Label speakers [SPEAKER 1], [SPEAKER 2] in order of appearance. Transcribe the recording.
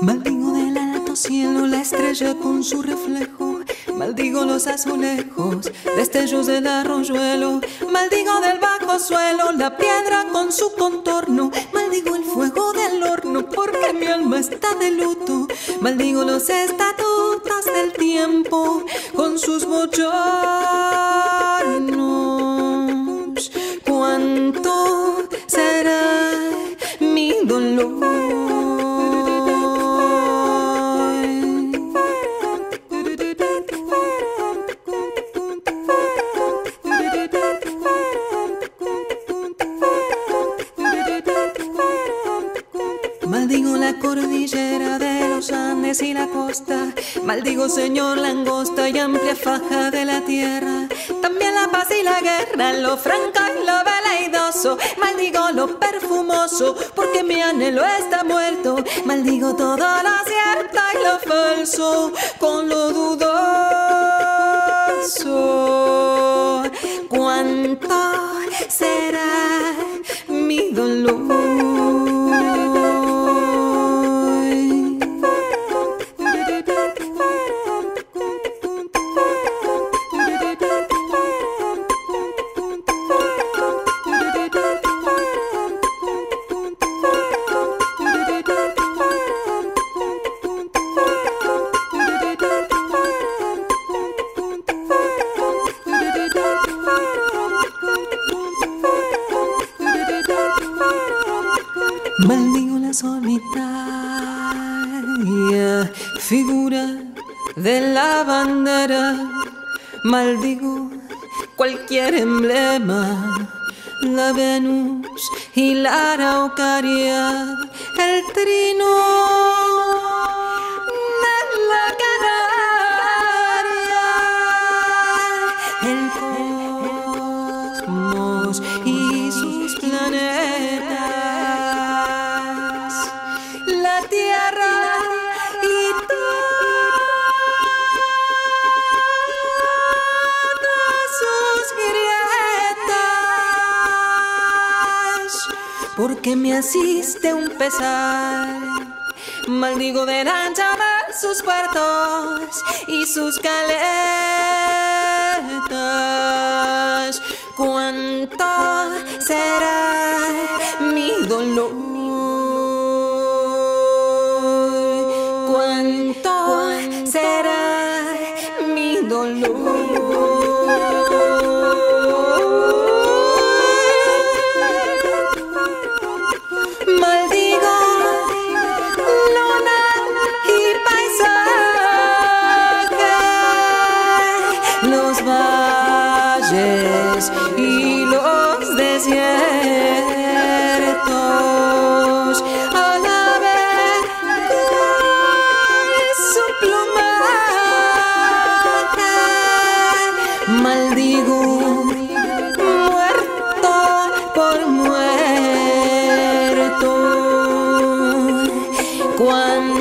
[SPEAKER 1] Maldigo del alto cielo la estrella con su reflejo. Maldigo los azulejos, destellos del arroyuelo. Maldigo del bajo suelo, la piedra con su contorno. Maldigo el fuego del horno porque mi alma está de luto. Maldigo los estatutos del tiempo con sus bochornos. Maldigo la cordillera de los Andes y la costa. Maldigo, señor, la angosta y amplia faja de la tierra. También la paz y la guerra, lo franco y lo veleidoso. Maldigo lo perfumoso, porque mi anhelo está muerto. Maldigo todo lo cierto y lo falso, con lo dudoso. ¿Cuánto será mi dolor? Solitaria figura de la bandera. Maldigo cualquier emblema, la Venus y la Araucaria, el trino porque me asiste un pesar. Maldigo de llamas sus puertos y sus caletas. ¿Cuánto maldigo muerto por muerto. ¿Cuánto